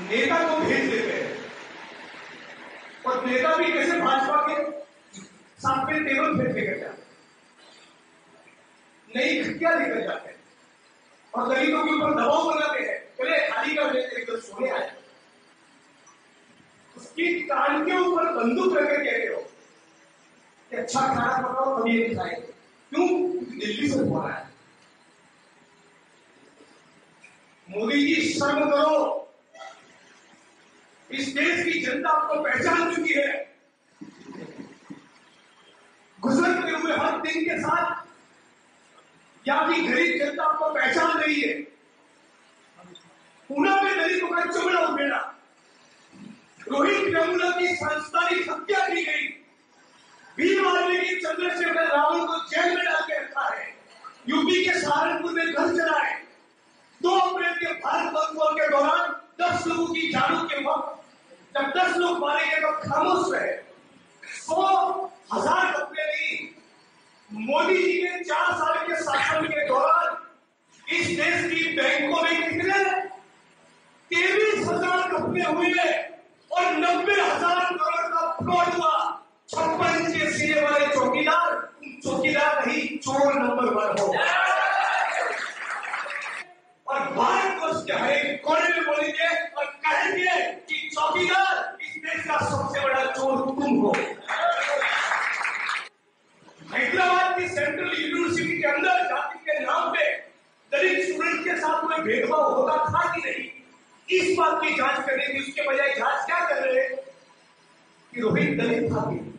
नेता को भेज देते हैं। और नेता भी कैसे भाजपा के साथ में टेबल फेंक लेकर जाते नई खटिया लेकर जाते हैं। और दलितों के ऊपर दबाव बनाते हैं। चले खाली कर देते एक सोने आए। उसकी कान के ऊपर बंदूक रखकर कहते हो कि अच्छा खाना पकाओ, तभी ये खाएँगे। क्यों? दिल्ली से फ़ोन है। मोदी जी, शर्म करो। इस देश की जनता आपको पहचान चुकी है। गुजरते हुए हर दिन के साथ यहाँ की गरीब जनता आपको पहचान रही है। पूना में दलितों का चमड़ा उठेना रोहित वेमुला की संस्थानिक हत्या की गई। भीम वाल्मीकि चंद्रशेखर रावल को जेल में डाल के रखा है। यूपी के सहारनपुर में घर चलाए। दो अप्रैल के भारत बंद के दौरान दस लोगों की जानों के वक्त जब दस लोग मारे गए तो खामोश रहे। सौ हज़ार कपड़े नहीं। मोदी जी के चार साल के शासन के दौरान इस देश की बैंकों में कितने तेईस हज़ार कपड़े हुए और नब्बे हज़ार करोड़ का फ्रॉड हुआ। छप्पन के सीने वाले चौकीदार चौकीदार नहीं, चोर नंबर वन हो और भारत वर्ष के हर एक कोने में बोलेंगे और कहेंगे कि चौकीदार इस देश का सबसे बड़ा चोर तुम हो। हैदराबाद की सेंट्रल यूनिवर्सिटी के अंदर जाति के नाम पे दलित स्टूडेंट के साथ कोई भेदभाव होता था कि नहीं? इस बात की जाँच करने उसके बजाय जाँच क्या कर रहे कि रोहित दलित था कि